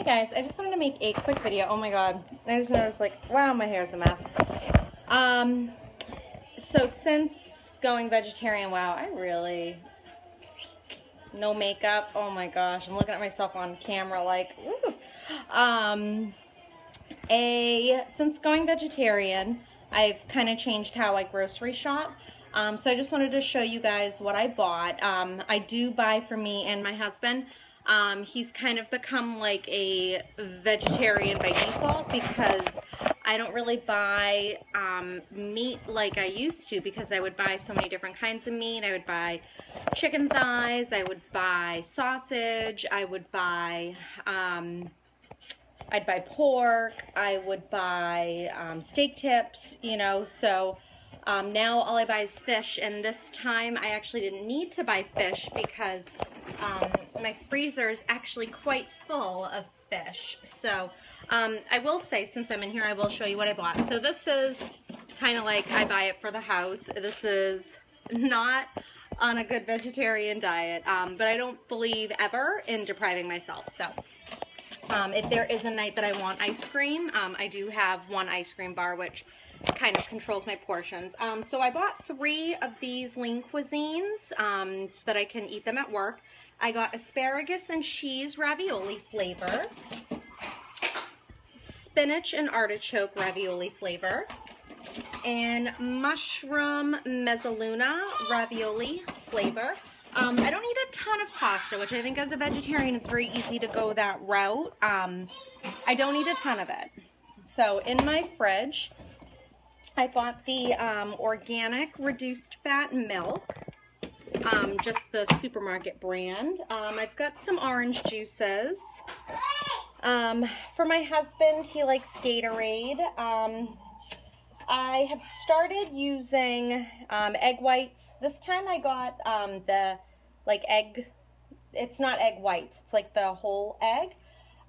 Hey guys, I just wanted to make a quick video. Oh my god, I just noticed like, wow, my hair is a mess. Um, so since going vegetarian, wow, I really, no makeup. Oh my gosh, I'm looking at myself on camera like. Um, a, since going vegetarian, I've kind of changed how I grocery shop. Um, so I just wanted to show you guys what I bought. Um, I do buy for me and my husband. Um, he's kind of become like a vegetarian by default because I don't really buy um, meat like I used to because I would buy so many different kinds of meat. I would buy chicken thighs, I would buy sausage, I would buy, um, I'd buy pork, I would buy um, steak tips, you know, so um, now all I buy is fish, and this time I actually didn't need to buy fish because um, my freezer is actually quite full of fish. So um, I will say, since I'm in here, I will show you what I bought. So this is kind of like I buy it for the house. This is not on a good vegetarian diet, um, but I don't believe ever in depriving myself. So um, if there is a night that I want ice cream, um, I do have one ice cream bar, which kind of controls my portions. Um, so I bought three of these lean cuisines um, so that I can eat them at work. I got asparagus and cheese ravioli flavor, spinach and artichoke ravioli flavor, and mushroom mezzaluna ravioli flavor. Um, I don't eat a ton of pasta, which I think as a vegetarian it's very easy to go that route. Um, I don't eat a ton of it. So in my fridge, I bought the um, organic reduced fat milk, um, just the supermarket brand. Um, I've got some orange juices. Um, for my husband, he likes Gatorade. Um, I have started using um, egg whites. This time I got the like egg, it's not egg whites, it's like the whole egg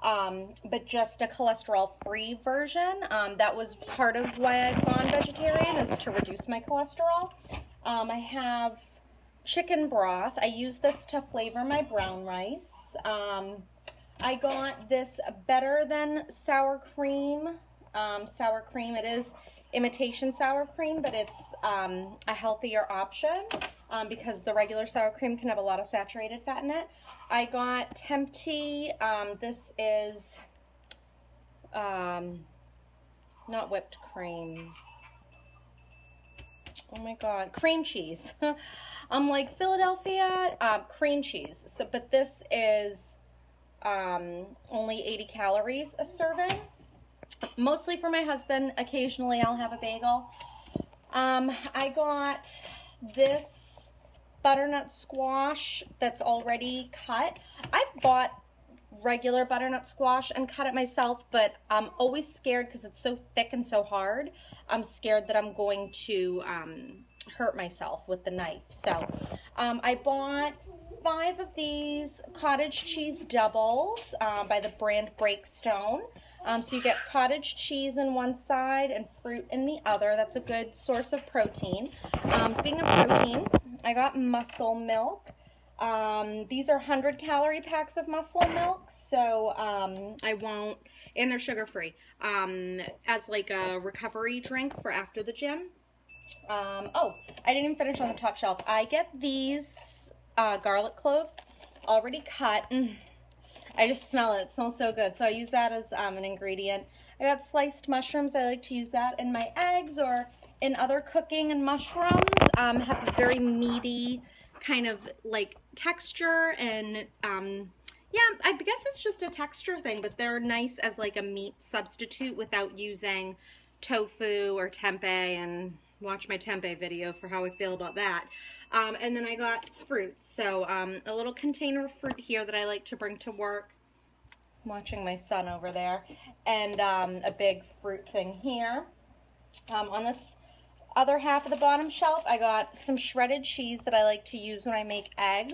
um, but just a cholesterol-free version. Um, that was part of why I've gone vegetarian, is to reduce my cholesterol. Um, I have chicken broth. I use this to flavor my brown rice. Um, I got this better than sour cream. Um, sour cream, it is imitation sour cream, but it's um, a healthier option um, because the regular sour cream can have a lot of saturated fat in it. I got Temp Tee. Um, this is um, not whipped cream. Oh my god, cream cheese. I'm like Philadelphia uh, cream cheese. So, but this is um, only 80 calories a serving. Mostly for my husband. Occasionally I'll have a bagel. Um, I got this butternut squash that's already cut. I've bought regular butternut squash and cut it myself, but I'm always scared because it's so thick and so hard. I'm scared that I'm going to um, hurt myself with the knife. So um, I bought five of these cottage cheese doubles uh, by the brand Breakstone. Um, so you get cottage cheese in one side and fruit in the other. That's a good source of protein. Um, speaking of protein, I got muscle milk. Um, these are 100 calorie packs of muscle milk, so um, I won't, and they're sugar free, um, as like a recovery drink for after the gym. Um, oh, I didn't even finish on the top shelf. I get these uh, garlic cloves already cut. Mm. I just smell it. It smells so good. So I use that as um, an ingredient. I got sliced mushrooms. I like to use that in my eggs or in other cooking and mushrooms. Um, have a very meaty kind of like texture and um, yeah, I guess it's just a texture thing, but they're nice as like a meat substitute without using tofu or tempeh and watch my tempeh video for how I feel about that. Um, and then I got fruit. So um, a little container of fruit here that I like to bring to work. I'm watching my son over there. And um, a big fruit thing here. Um, on this other half of the bottom shelf, I got some shredded cheese that I like to use when I make eggs.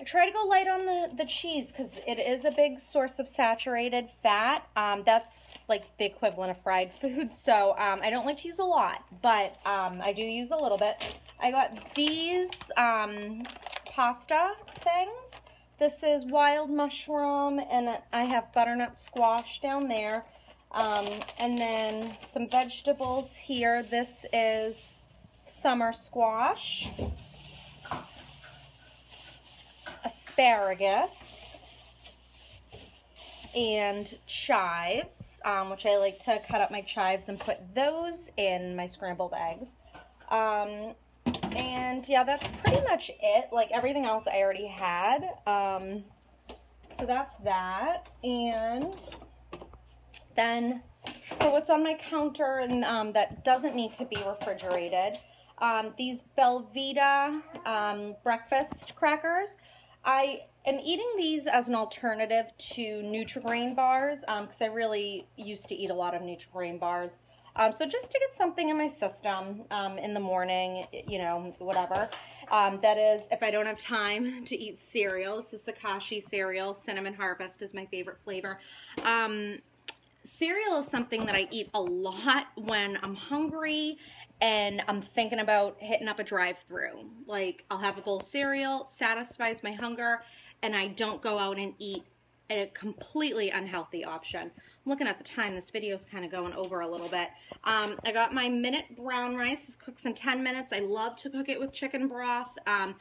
I try to go light on the, the cheese because it is a big source of saturated fat. Um, that's like the equivalent of fried food. So um, I don't like to use a lot, but um, I do use a little bit. I got these um, pasta things. this is wild mushroom, and I have butternut squash down there. Um, and then some vegetables here. This is summer squash, asparagus, and chives, um, which I like to cut up my chives and put those in my scrambled eggs. Um, and yeah, that's pretty much it. Like everything else I already had. Um, so that's that. And then for what's on my counter and um, that doesn't need to be refrigerated, um, these Belvita um, breakfast crackers. I am eating these as an alternative to Nutrigrain bars because um, I really used to eat a lot of Nutrigrain bars. Um, so just to get something in my system um, in the morning, you know, whatever. Um, that is, if I don't have time to eat cereal, this is the Kashi cereal. Cinnamon Harvest is my favorite flavor. Cereal is something that I eat a lot when I'm hungry and I'm thinking about hitting up a drive-through. Like, I'll have a bowl of cereal, satisfies my hunger, and I don't go out and eat a completely unhealthy option. I'm looking at the time. This video is kind of going over a little bit. Um, I got my minute brown rice. This cooks in 10 minutes. I love to cook it with chicken broth. Um,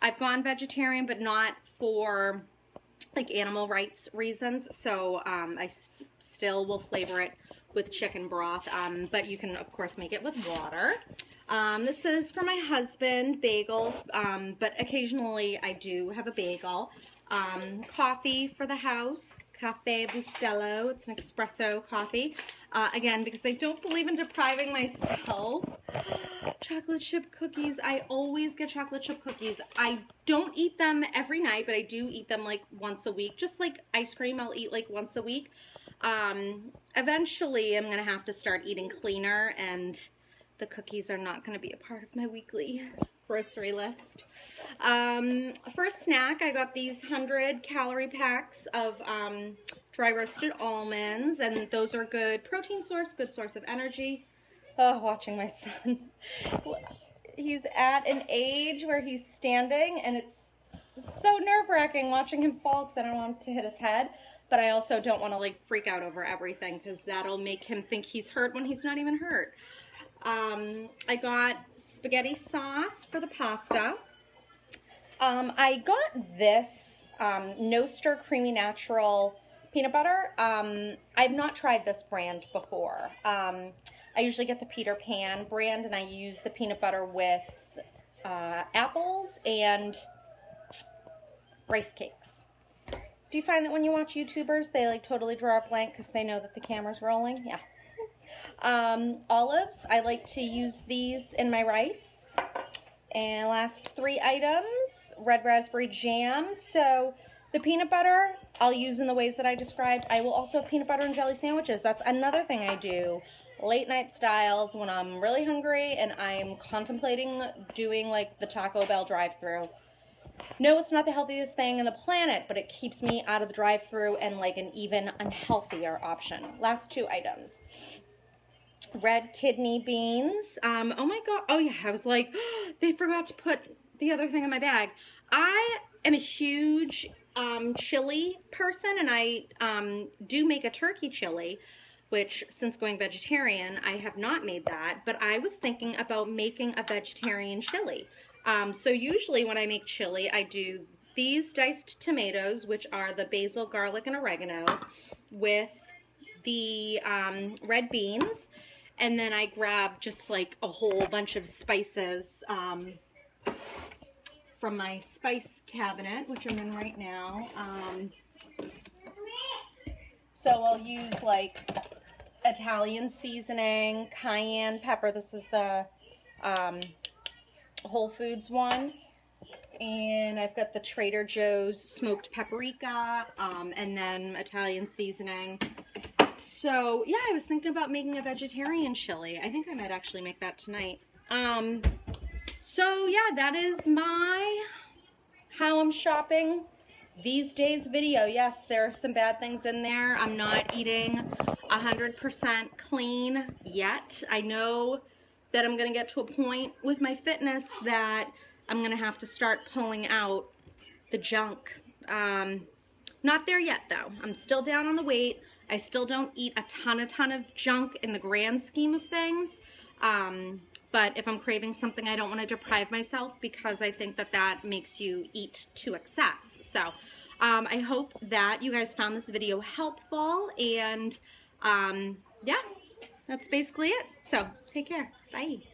I've gone vegetarian, but not for like animal rights reasons. So um, I still will flavor it with chicken broth, um, but you can, of course, make it with water. Um, this is for my husband, bagels, um, but occasionally I do have a bagel. Um, coffee for the house, Cafe Bustelo. It's an espresso coffee. Uh, again, because I don't believe in depriving myself. chocolate chip cookies. I always get chocolate chip cookies. I don't eat them every night, but I do eat them like once a week. Just like ice cream, I'll eat like once a week. Um, eventually, I'm going to have to start eating cleaner, and the cookies are not going to be a part of my weekly grocery list. Um, for a snack, I got these 100 calorie packs of um, dry roasted almonds, and those are good protein source, good source of energy. Oh, watching my son. he's at an age where he's standing, and it's so nerve-wracking watching him fall because I don't want him to hit his head. But I also don't want to like freak out over everything because that'll make him think he's hurt when he's not even hurt. Um, I got spaghetti sauce for the pasta. Um, I got this um, No Stir Creamy Natural peanut butter. Um, I've not tried this brand before. Um, I usually get the Peter Pan brand and I use the peanut butter with uh, apples and rice cakes. Do you find that when you watch YouTubers, they like totally draw a blank because they know that the camera's rolling? Yeah. Um, olives, I like to use these in my rice. And last three items, red raspberry jam. So the peanut butter I'll use in the ways that I described. I will also have peanut butter and jelly sandwiches. That's another thing I do. Late night styles when I'm really hungry and I'm contemplating doing like the Taco Bell drive through No, it's not the healthiest thing in the planet, but it keeps me out of the drive through and like an even unhealthier option. Last two items red kidney beans. Um, oh my god. Oh yeah, I was like, they forgot to put the other thing in my bag. I am a huge um, chili person, and I um, do make a turkey chili, which since going vegetarian, I have not made that, but I was thinking about making a vegetarian chili. Um, so usually when I make chili, I do these diced tomatoes, which are the basil, garlic, and oregano, with the um, red beans, and then I grab just like a whole bunch of spices um, from my spice cabinet, which I'm in right now. Um, so I'll use like Italian seasoning, cayenne pepper. This is the um, Whole Foods one. And I've got the Trader Joe's smoked paprika, um, and then Italian seasoning. So, yeah, I was thinking about making a vegetarian chili. I think I might actually make that tonight. Um, so, yeah, that is my how I'm shopping these days video. Yes, there are some bad things in there. I'm not eating 100% clean yet. I know that I'm going to get to a point with my fitness that I'm going to have to start pulling out the junk Um, not there yet though. I'm still down on the weight. I still don't eat a ton, a ton of junk in the grand scheme of things. Um, but if I'm craving something, I don't want to deprive myself because I think that that makes you eat to excess. So um, I hope that you guys found this video helpful and um, yeah, that's basically it. So take care. Bye.